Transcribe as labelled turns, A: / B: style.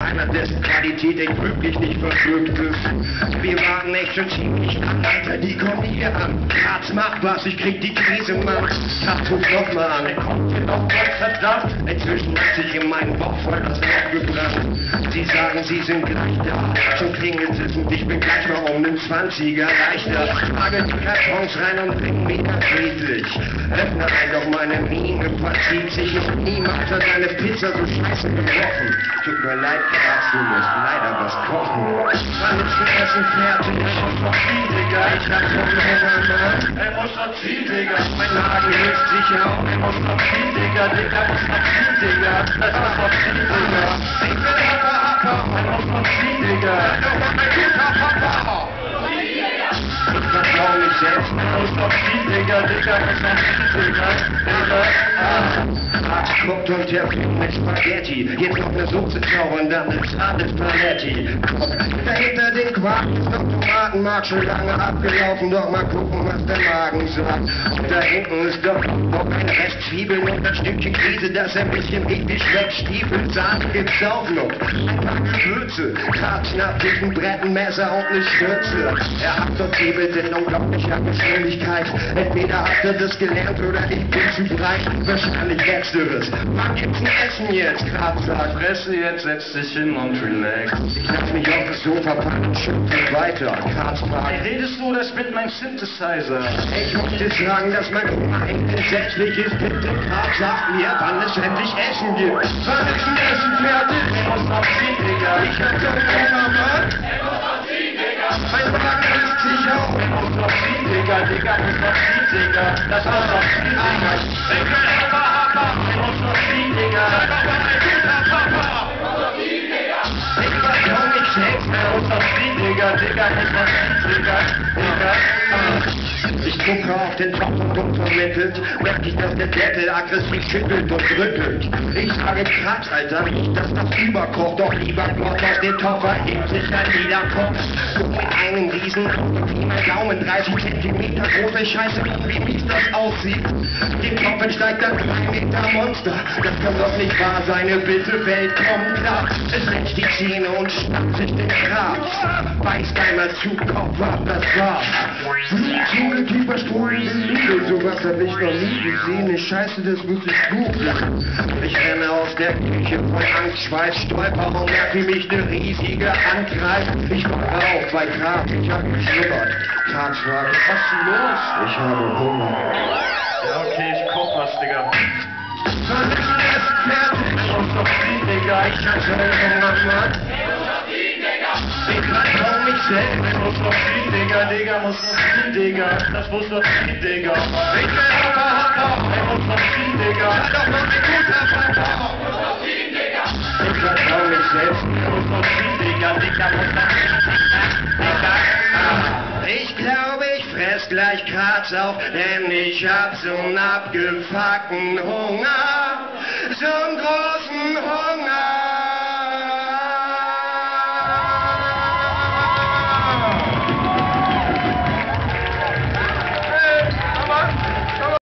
A: Einer, dessen Qualität echt wirklich nicht verfügt ist. Wir waren echt schon ziemlich an, Alter, die kommen hier an. Graz macht was, ich krieg die Krise, Mann. Graz ruft noch mal an. Kommt hier noch Gott verdammt. Inzwischen hat sich in meinen Bauch voll das Loch gebrannt. Sie sagen, sie sind gleich da. Schon klingelt es und ich bin gleich mal um den 20er leichter. Frage die Kartons rein und bring wieder friedlich. Öffne ein, doch meine Miene verzieht sich. Noch niemand hat seine Pizza so scheiße gebrochen. Tut mir leid, du musst leider was kochen. Das Essen fertig? Er muss noch viel, Digga. Ich hab so einen Hunger, Mann. Er muss noch viel, Digga. Mein Magen löst sich auf. Er muss noch viel, Digga. Digga, muss noch viel, Digga. Es muss noch viel, Digga. Ich will Hacker, Hacker. Er muss noch viel, Digga. Er muss mein guter Papa. Ich vertrau mich selbst. Er muss noch viel, Digga. Digga, muss noch viel, Digga. Digga, ah. Max guckt und fliegt mit Spaghetti. Jetzt noch eine Soße zaubern, dann ist alles Paletti. Dahinter den Quark ist noch Tomatenmark schon lange abgelaufen. Doch mal gucken, was der Magen sagt. Und da hinten ist doch noch ein Rest Zwiebeln und ein Stückchen Käse, das ein bisschen eklig schmeckt. Stiefel, Sahne gibt's auch noch. Ein paar Gewürze, Kratzschnapp, ein Brettenmesser und eine Schürze. Er hat dort Hebel in unglaublicher Geschwindigkeit. Entweder hat er das gelernt oder ich bin zu frei. Wahrscheinlich letzteres. Wann gibt's ein Essen jetzt? Kratzer.
B: Fresse jetzt, setz dich hin und relax.
A: Ich lass mich auf das Sofa packen und schimpfe weiter. Kratzmark.
B: Hey, redest du das mit meinem Synthesizer?
A: Ich muss dir sagen, dass mein Hunger entsetzlich ist. Bitte, Kratz, sag mir, wann es endlich Essen gibt. Wann ist ein Essen fertig?
B: Er muss noch ziehen, Digga.
A: Ich hab so Hunger, Mann. Mein löst sich auf.
B: Er muss noch ziehen, Digga. Digga, muss noch ziehen, Digga. Das muss noch ziehen, Digga. Ich. Er muss noch ziehen, Digga.
A: Ich vertrau mich selbst.
B: Er muss noch ziehen, Digga. Digga, muss noch ziehen, Digga. Digga, ah.
A: Ich gucke auf den Topf und unvermittelt, merke ich, dass der Deckel aggressiv schüttelt und rüttelt. Ich sage Kratz, Alter, dass das überkocht, doch lieber Gott, aus dem Topf erhebt sich ein Niederkopf. Guck mit einem riesen wie mein Daumen, 30 Zentimeter große Scheiße, wie mies das aussieht. Dem Kopf entsteigt ein 3 Meter Monster, das kann doch nicht wahr sein, bitte Welt, komm klar. Es setzt die Zähne und schnappt sich den Gras. Beißt einmal zu, Kopf ab, das war's. Blutzunge, tiefer sprudelnde Liebe, sowas hab ich noch nie gesehen. Ist Scheiße, das muss ich googeln. Ich renne aus der Küche voll Angst, Schweiß, stolper und merke, wie mich eine riesige Hand greift. Ich wache auf bei Grab, ich hab. Graz fragt, was ist los? Ich habe Hunger.
B: Ja, okay, ich koch was, Digga.
A: Wann ist das fertig?
B: Er muss noch ziehen, Digga.
A: Ich hab so Hunger, Mann. Ich vertrau mich selbst.
B: Muss noch ziehen, Digga. Digga, muss noch ziehen, Digga. Das muss noch ziehen, Digga.
A: Ich will Hacker, Hacker.
B: Er muss noch ziehen, Digga.
A: Doch mal ein guter Papa. Ich vertrau mich selbst.
B: Muss noch ziehen, Digga. Digga, muss noch ziehen, Digga.
A: Ich glaube, ich fress gleich Graz auf, denn ich hab so'n abgefuckten Hunger.